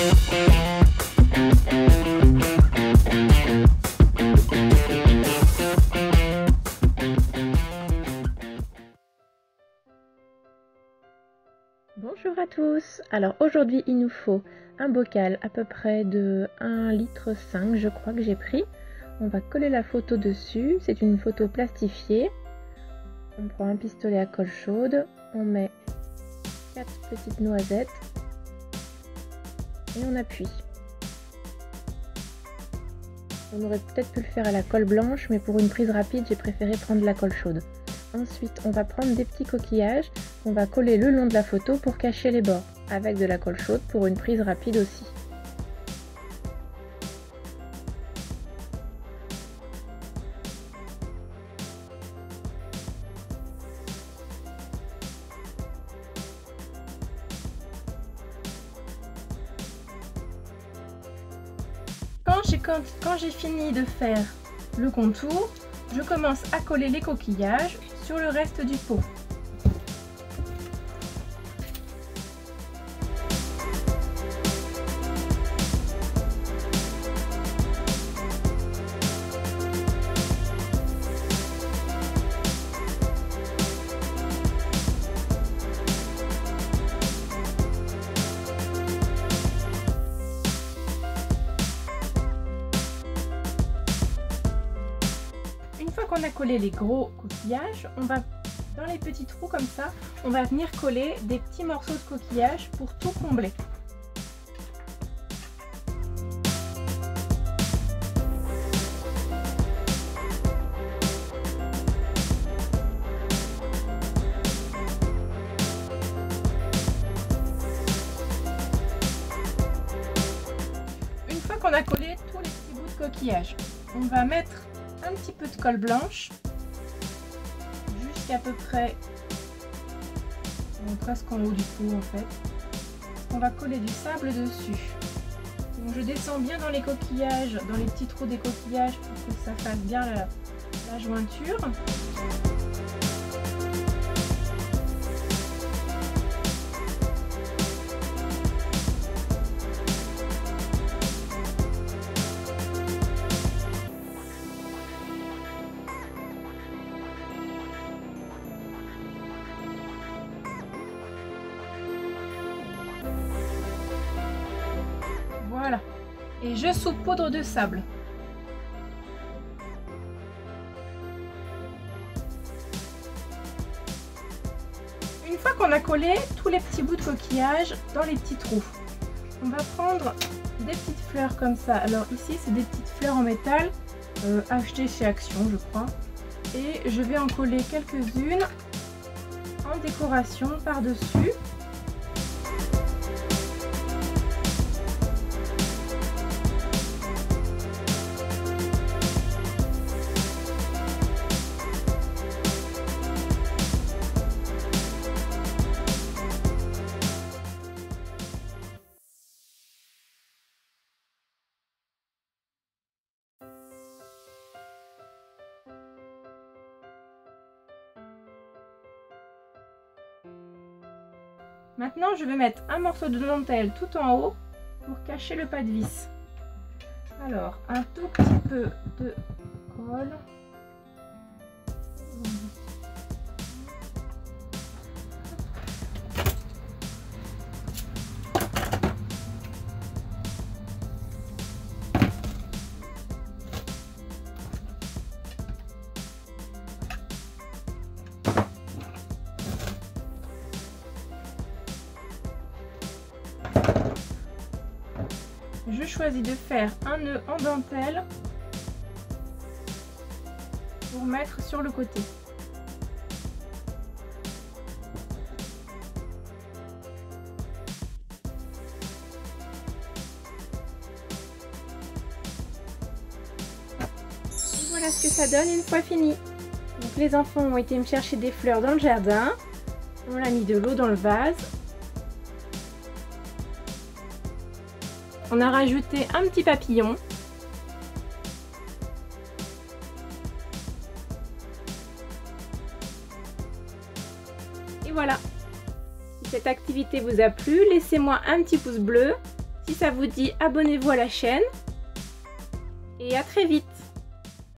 Bonjour à tous Alors aujourd'hui il nous faut un bocal à peu près de 1 litre 5 je crois que j'ai pris. On va coller la photo dessus, c'est une photo plastifiée. On prend un pistolet à colle chaude, on met 4 petites noisettes et on appuie. On aurait peut-être pu le faire à la colle blanche mais pour une prise rapide j'ai préféré prendre la colle chaude. Ensuite, on va prendre des petits coquillages qu'on va coller le long de la photo pour cacher les bords, avec de la colle chaude pour une prise rapide aussi. Quand j'ai fini de faire le contour, je commence à coller les coquillages sur le reste du pot. On a collé les gros coquillages, on va dans les petits trous comme ça, on va venir coller des petits morceaux de coquillage pour tout combler. Une fois qu'on a collé tous les petits bouts de coquillage, on va mettre un petit peu de colle blanche jusqu'à peu près presque en haut du pot en fait. On va coller du sable dessus. Donc je descends bien dans les coquillages dans les petits trous des coquillages pour que ça fasse bien la jointure et je saupoudre de sable. Une fois qu'on a collé tous les petits bouts de coquillage dans les petits trous, on va prendre des petites fleurs comme ça. Alors ici, c'est des petites fleurs en métal euh, achetées chez Action, je crois. Et je vais en coller quelques-unes en décoration par-dessus. Maintenant, je vais mettre un morceau de dentelle tout en haut pour cacher le pas de vis. Alors, un tout petit peu de colle. Je choisis de faire un nœud en dentelle pour mettre sur le côté. voilà ce que ça donne une fois fini. Donc les enfants ont été me chercher des fleurs dans le jardin. On a mis de l'eau dans le vase. On a rajouté un petit papillon. Et voilà. Si cette activité vous a plu, laissez-moi un petit pouce bleu. Si ça vous dit, abonnez-vous à la chaîne. Et à très vite